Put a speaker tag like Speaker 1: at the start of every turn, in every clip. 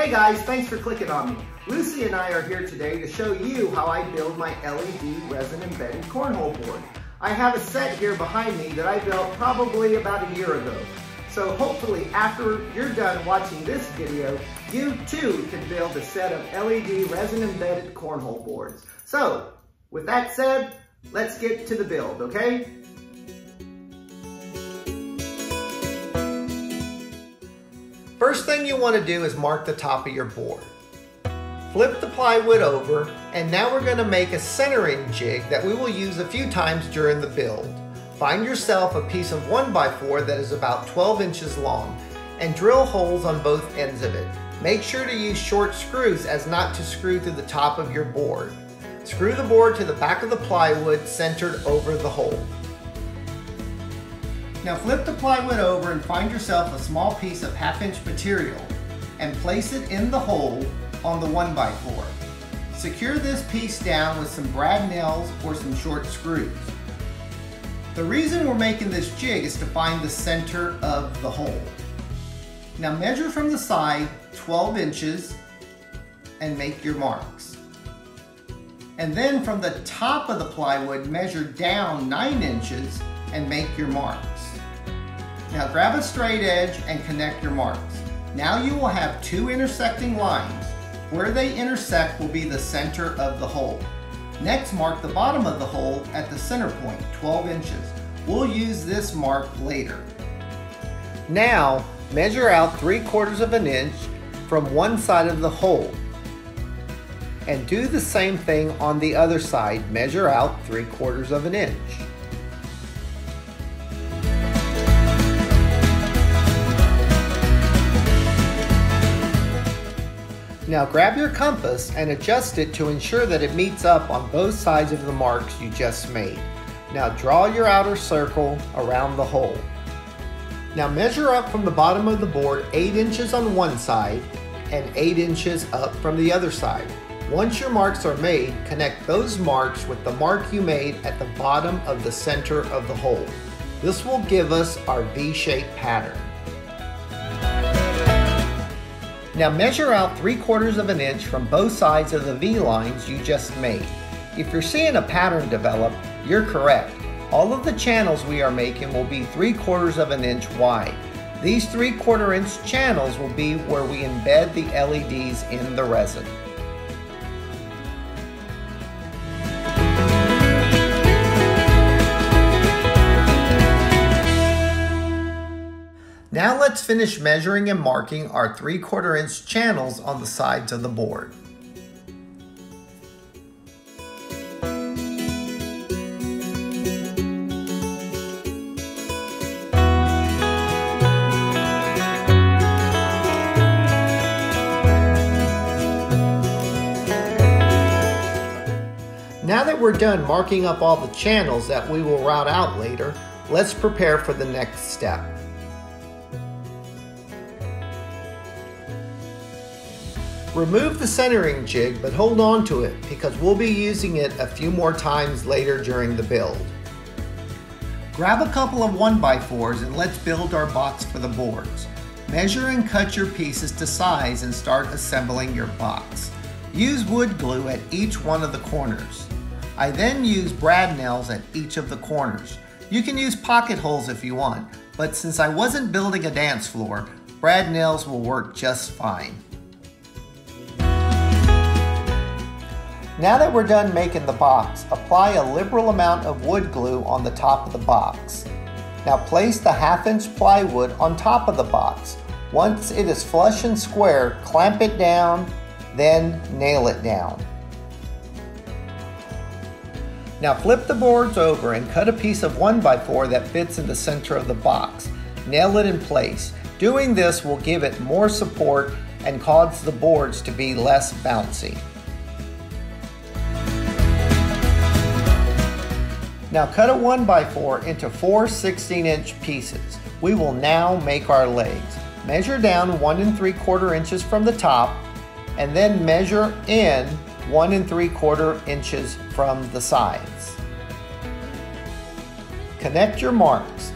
Speaker 1: Hey guys, thanks for clicking on me. Lucy and I are here today to show you how I build my LED resin embedded cornhole board. I have a set here behind me that I built probably about a year ago. So hopefully after you're done watching this video, you too can build a set of LED resin embedded cornhole boards. So with that said, let's get to the build, okay? First thing you want to do is mark the top of your board. Flip the plywood over, and now we're going to make a centering jig that we will use a few times during the build. Find yourself a piece of 1x4 that is about 12 inches long, and drill holes on both ends of it. Make sure to use short screws as not to screw through the top of your board. Screw the board to the back of the plywood centered over the hole. Now flip the plywood over and find yourself a small piece of half inch material and place it in the hole on the 1x4. Secure this piece down with some brad nails or some short screws. The reason we're making this jig is to find the center of the hole. Now measure from the side 12 inches and make your marks. And then from the top of the plywood, measure down 9 inches and make your marks. Now grab a straight edge and connect your marks. Now you will have two intersecting lines. Where they intersect will be the center of the hole. Next, mark the bottom of the hole at the center point, 12 inches. We'll use this mark later. Now, measure out 3 quarters of an inch from one side of the hole. And do the same thing on the other side. Measure out 3 quarters of an inch. Now grab your compass and adjust it to ensure that it meets up on both sides of the marks you just made. Now draw your outer circle around the hole. Now measure up from the bottom of the board 8 inches on one side and 8 inches up from the other side. Once your marks are made, connect those marks with the mark you made at the bottom of the center of the hole. This will give us our V-shaped pattern. Now measure out 3 quarters of an inch from both sides of the V lines you just made. If you're seeing a pattern develop, you're correct. All of the channels we are making will be 3 quarters of an inch wide. These 3 quarter inch channels will be where we embed the LEDs in the resin. Finish measuring and marking our 3 quarter inch channels on the sides of the board. Now that we're done marking up all the channels that we will route out later, let's prepare for the next step. Remove the centering jig, but hold on to it because we'll be using it a few more times later during the build. Grab a couple of 1x4s and let's build our box for the boards. Measure and cut your pieces to size and start assembling your box. Use wood glue at each one of the corners. I then use brad nails at each of the corners. You can use pocket holes if you want, but since I wasn't building a dance floor, brad nails will work just fine. Now that we're done making the box, apply a liberal amount of wood glue on the top of the box. Now place the half inch plywood on top of the box. Once it is flush and square, clamp it down, then nail it down. Now flip the boards over and cut a piece of 1x4 that fits in the center of the box. Nail it in place. Doing this will give it more support and cause the boards to be less bouncy. Now cut a 1x4 into four 16 inch pieces. We will now make our legs. Measure down 1 and 3 quarter inches from the top and then measure in 1 and 3 quarter inches from the sides. Connect your marks.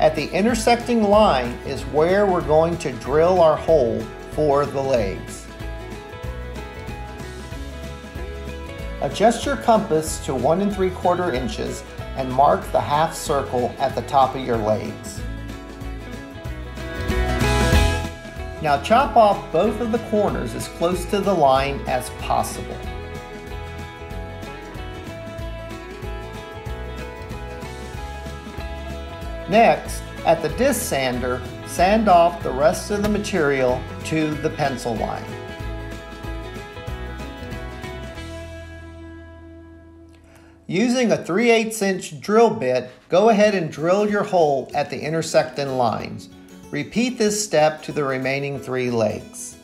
Speaker 1: At the intersecting line is where we're going to drill our hole for the legs. Adjust your compass to one and three quarter inches and mark the half circle at the top of your legs. Now chop off both of the corners as close to the line as possible. Next, at the disc sander, sand off the rest of the material to the pencil line. Using a 3 8 inch drill bit, go ahead and drill your hole at the intersecting lines. Repeat this step to the remaining three legs.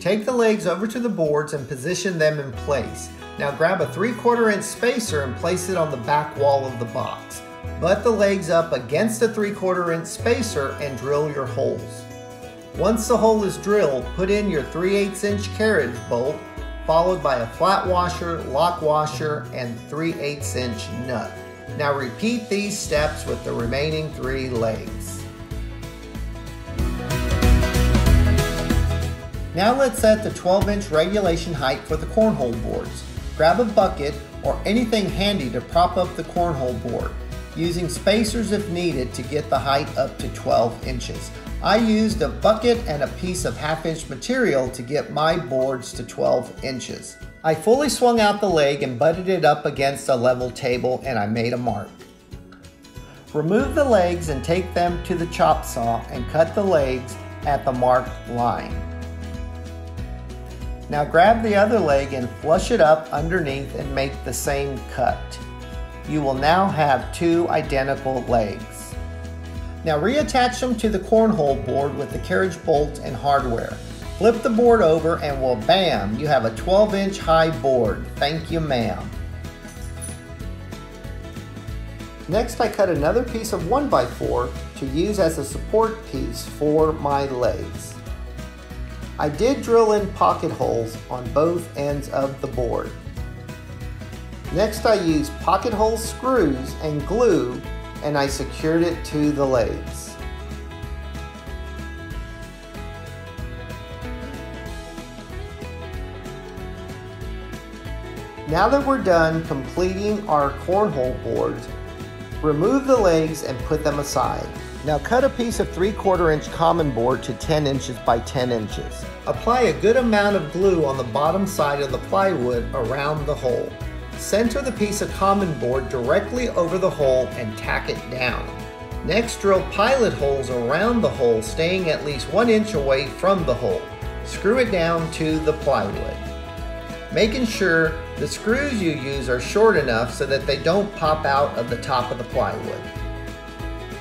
Speaker 1: Take the legs over to the boards and position them in place. Now grab a 3 quarter inch spacer and place it on the back wall of the box. Butt the legs up against a 3 quarter inch spacer and drill your holes. Once the hole is drilled, put in your 3 8 inch carriage bolt followed by a flat washer, lock washer, and 3 8 inch nut. Now repeat these steps with the remaining three legs. Now let's set the 12 inch regulation height for the cornhole boards. Grab a bucket or anything handy to prop up the cornhole board, using spacers if needed to get the height up to 12 inches. I used a bucket and a piece of half inch material to get my boards to 12 inches. I fully swung out the leg and butted it up against a level table and I made a mark. Remove the legs and take them to the chop saw and cut the legs at the marked line. Now grab the other leg and flush it up underneath and make the same cut. You will now have two identical legs. Now reattach them to the cornhole board with the carriage bolt and hardware. Flip the board over and well bam, you have a 12 inch high board. Thank you ma'am. Next I cut another piece of 1x4 to use as a support piece for my legs. I did drill in pocket holes on both ends of the board. Next I used pocket hole screws and glue and I secured it to the legs. Now that we're done completing our cornhole boards, remove the legs and put them aside. Now cut a piece of 3 quarter inch common board to 10 inches by 10 inches. Apply a good amount of glue on the bottom side of the plywood around the hole. Center the piece of common board directly over the hole and tack it down. Next, drill pilot holes around the hole, staying at least one inch away from the hole. Screw it down to the plywood. Making sure the screws you use are short enough so that they don't pop out of the top of the plywood.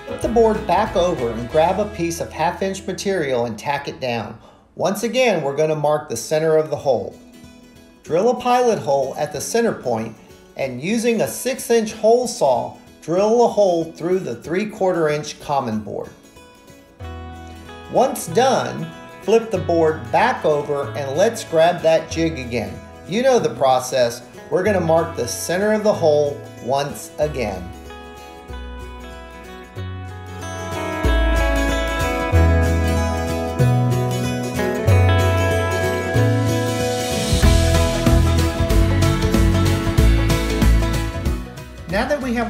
Speaker 1: Flip the board back over and grab a piece of half inch material and tack it down. Once again, we're going to mark the center of the hole. Drill a pilot hole at the center point and using a 6 inch hole saw, drill a hole through the 3 quarter inch common board. Once done, flip the board back over and let's grab that jig again. You know the process. We're going to mark the center of the hole once again.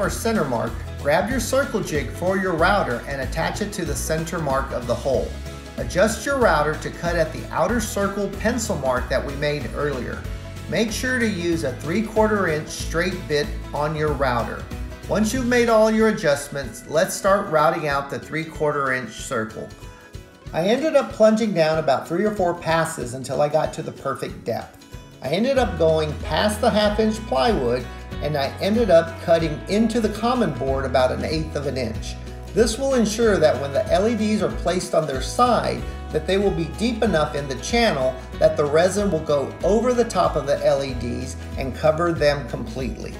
Speaker 1: Our center mark, grab your circle jig for your router and attach it to the center mark of the hole. Adjust your router to cut at the outer circle pencil mark that we made earlier. Make sure to use a 3 quarter inch straight bit on your router. Once you've made all your adjustments, let's start routing out the 3 quarter inch circle. I ended up plunging down about 3 or 4 passes until I got to the perfect depth. I ended up going past the half inch plywood and I ended up cutting into the common board about an eighth of an inch. This will ensure that when the LEDs are placed on their side, that they will be deep enough in the channel that the resin will go over the top of the LEDs and cover them completely.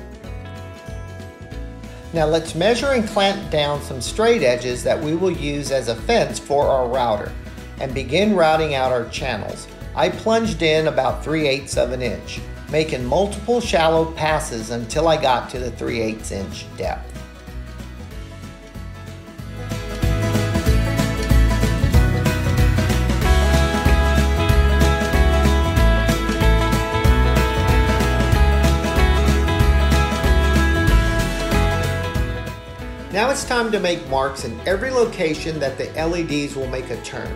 Speaker 1: Now let's measure and clamp down some straight edges that we will use as a fence for our router and begin routing out our channels. I plunged in about 3 eighths of an inch making multiple shallow passes until I got to the 3 8 inch depth. Now it's time to make marks in every location that the LEDs will make a turn.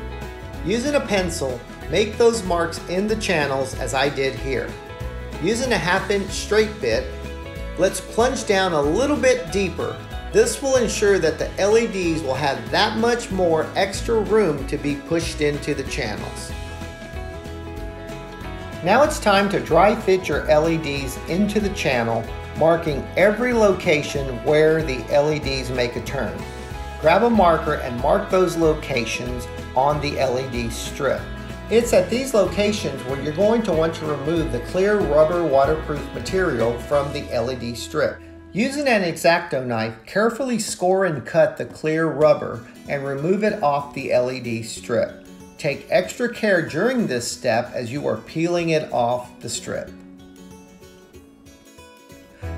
Speaker 1: Using a pencil, make those marks in the channels as I did here. Using a half inch straight bit, let's plunge down a little bit deeper. This will ensure that the LEDs will have that much more extra room to be pushed into the channels. Now it's time to dry fit your LEDs into the channel, marking every location where the LEDs make a turn. Grab a marker and mark those locations on the LED strip. It's at these locations where you're going to want to remove the clear rubber waterproof material from the LED strip. Using an X-Acto knife, carefully score and cut the clear rubber and remove it off the LED strip. Take extra care during this step as you are peeling it off the strip.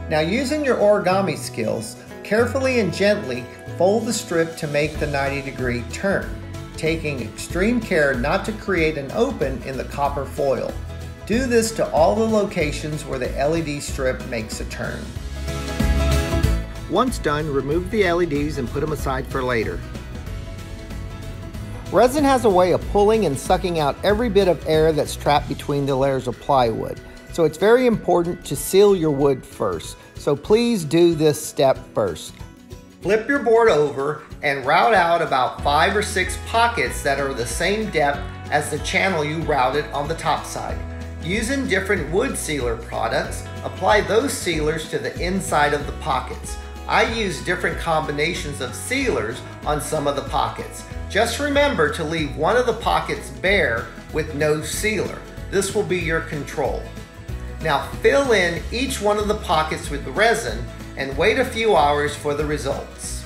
Speaker 1: Now using your origami skills, carefully and gently fold the strip to make the 90 degree turn taking extreme care not to create an open in the copper foil. Do this to all the locations where the LED strip makes a turn. Once done, remove the LEDs and put them aside for later. Resin has a way of pulling and sucking out every bit of air that's trapped between the layers of plywood. So it's very important to seal your wood first. So please do this step first. Flip your board over and route out about five or six pockets that are the same depth as the channel you routed on the top side. Using different wood sealer products, apply those sealers to the inside of the pockets. I use different combinations of sealers on some of the pockets. Just remember to leave one of the pockets bare with no sealer. This will be your control. Now fill in each one of the pockets with resin and wait a few hours for the results.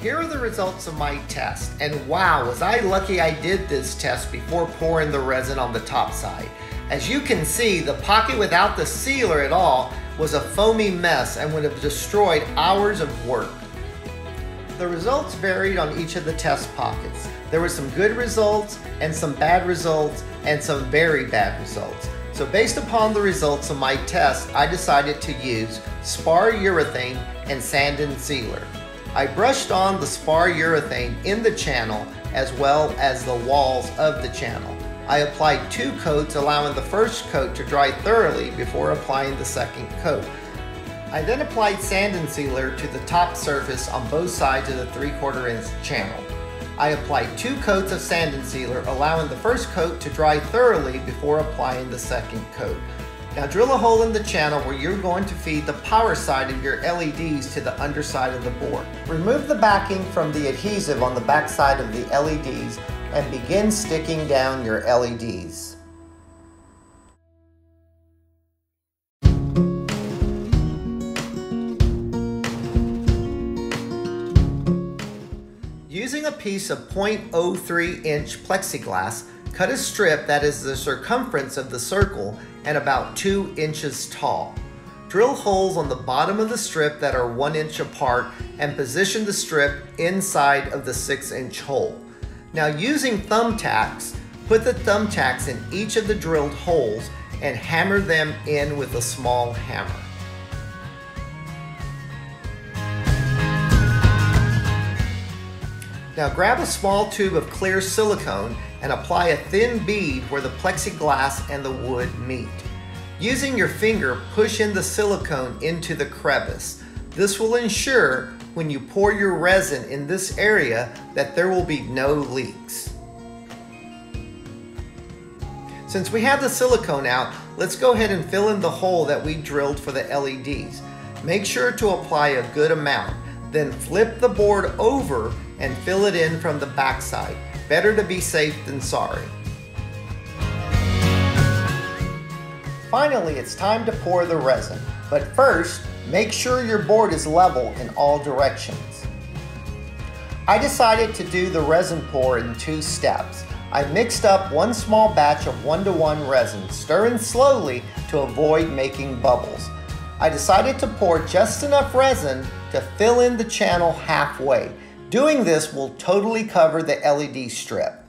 Speaker 1: Here are the results of my test, and wow, was I lucky I did this test before pouring the resin on the top side. As you can see, the pocket without the sealer at all was a foamy mess and would have destroyed hours of work. The results varied on each of the test pockets. There were some good results and some bad results and some very bad results. So based upon the results of my test, I decided to use spar urethane and sanding sealer. I brushed on the spar urethane in the channel as well as the walls of the channel. I applied two coats allowing the first coat to dry thoroughly before applying the second coat. I then applied sanding sealer to the top surface on both sides of the 3 quarter inch channel. I applied two coats of sanding sealer allowing the first coat to dry thoroughly before applying the second coat. Now drill a hole in the channel where you're going to feed the power side of your LEDs to the underside of the board. Remove the backing from the adhesive on the backside of the LEDs and begin sticking down your LEDs. Piece of 0.03 inch plexiglass, cut a strip that is the circumference of the circle and about 2 inches tall. Drill holes on the bottom of the strip that are 1 inch apart and position the strip inside of the 6 inch hole. Now using thumbtacks, put the thumbtacks in each of the drilled holes and hammer them in with a small hammer. Now grab a small tube of clear silicone and apply a thin bead where the plexiglass and the wood meet. Using your finger, push in the silicone into the crevice. This will ensure when you pour your resin in this area that there will be no leaks. Since we have the silicone out, let's go ahead and fill in the hole that we drilled for the LEDs. Make sure to apply a good amount. Then flip the board over and fill it in from the backside. Better to be safe than sorry. Finally, it's time to pour the resin. But first, make sure your board is level in all directions. I decided to do the resin pour in two steps. I mixed up one small batch of one-to-one -one resin, stirring slowly to avoid making bubbles. I decided to pour just enough resin to fill in the channel halfway. Doing this will totally cover the LED strip.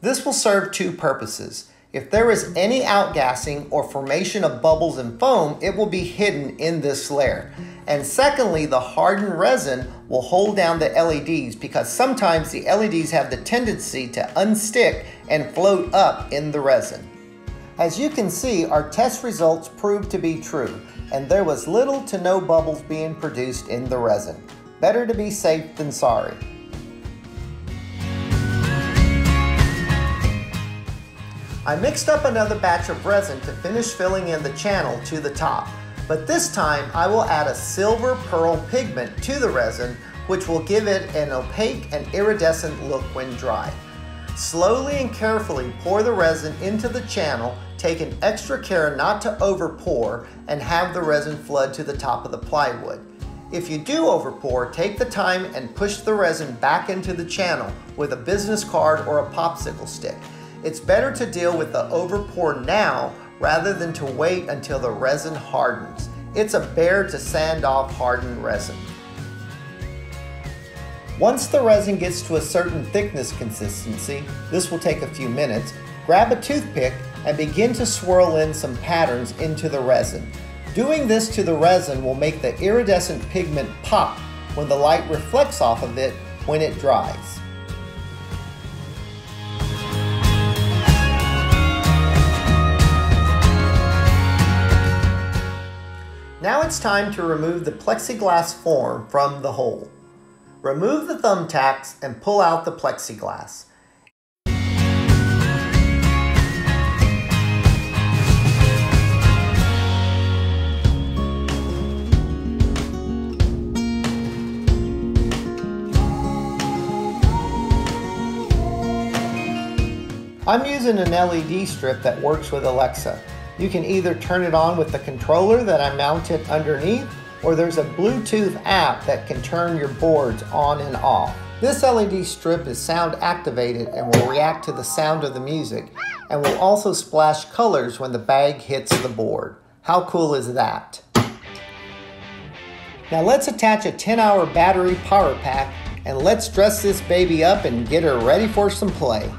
Speaker 1: This will serve two purposes. If there is any outgassing or formation of bubbles and foam, it will be hidden in this layer. And secondly, the hardened resin will hold down the LEDs because sometimes the LEDs have the tendency to unstick and float up in the resin. As you can see, our test results proved to be true, and there was little to no bubbles being produced in the resin. Better to be safe than sorry. I mixed up another batch of resin to finish filling in the channel to the top, but this time I will add a silver pearl pigment to the resin which will give it an opaque and iridescent look when dry. Slowly and carefully pour the resin into the channel, taking extra care not to over pour and have the resin flood to the top of the plywood. If you do overpour, take the time and push the resin back into the channel with a business card or a popsicle stick. It's better to deal with the overpour now rather than to wait until the resin hardens. It's a bear to sand off hardened resin. Once the resin gets to a certain thickness consistency, this will take a few minutes, grab a toothpick and begin to swirl in some patterns into the resin. Doing this to the resin will make the iridescent pigment pop when the light reflects off of it when it dries. Now it's time to remove the plexiglass form from the hole. Remove the thumbtacks and pull out the plexiglass. I'm using an LED strip that works with Alexa. You can either turn it on with the controller that I mounted underneath, or there's a Bluetooth app that can turn your boards on and off. This LED strip is sound activated and will react to the sound of the music, and will also splash colors when the bag hits the board. How cool is that? Now let's attach a 10 hour battery power pack and let's dress this baby up and get her ready for some play.